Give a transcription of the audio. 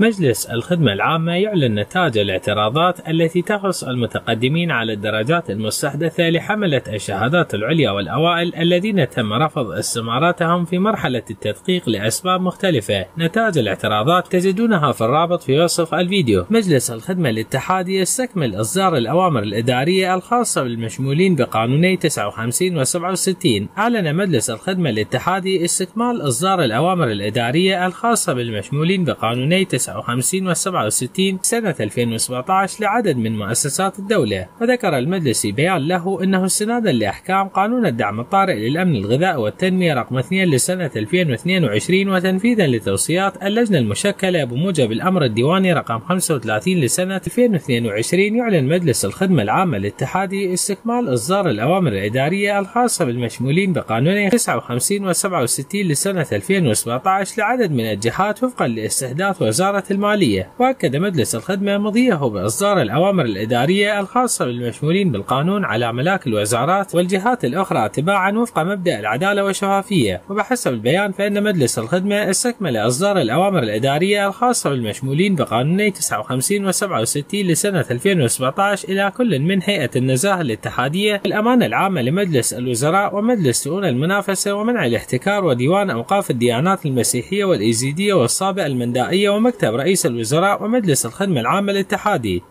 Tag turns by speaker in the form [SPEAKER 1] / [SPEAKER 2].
[SPEAKER 1] مجلس الخدمة العامة يعلن نتاج الاعتراضات التي تخص المتقدمين على الدرجات المستحدثة لحملة الشهادات العليا والأوائل الذين تم رفض استماراتهم في مرحلة التدقيق لأسباب مختلفة. نتاج الاعتراضات تجدونها في الرابط في وصف الفيديو. مجلس الخدمة الاتحادي يستكمل إصدار الأوامر الإدارية الخاصة بالمشمولين بقانوني 59 و 67. أعلن مجلس الخدمة الاتحادي استكمال إصدار الأوامر الإدارية الخاصة بالمشمولين بقانوني 59 59 و 67 سنة 2017 لعدد من مؤسسات الدولة. وذكر المجلس بيان له أنه استنادا لأحكام قانون الدعم الطارئ للأمن الغذائي والتنمية رقم 2 لسنة 2022 وتنفيذا لتوصيات اللجنة المشكلة بموجب الأمر الديواني رقم 35 لسنة 2022 يعلن مجلس الخدمة العامة الاتحادي استكمال إصدار الأوامر الإدارية الخاصة بالمشمولين بقانون 59 و 67 لسنة 2017 لعدد من الجهات وفقا لاستحداث وزارة وزارة المالية وأكد مجلس الخدمة مضيه بإصدار الأوامر الإدارية الخاصة بالمشمولين بالقانون على ملاك الوزارات والجهات الأخرى تباعا وفق مبدأ العدالة والشفافية. وبحسب البيان فإن مجلس الخدمة استكمل إصدار الأوامر الإدارية الخاصة بالمشمولين بقانوني 59 و 67 لسنة 2017 إلى كل من هيئة النزاهة الاتحادية الأمانة العامة لمجلس الوزراء ومجلس شؤون المنافسة ومنع الاحتكار وديوان أوقاف الديانات المسيحية والإيزيدية والصابئة المندائية ومكتب رئيس الوزراء ومجلس الخدمة العامة الاتحادي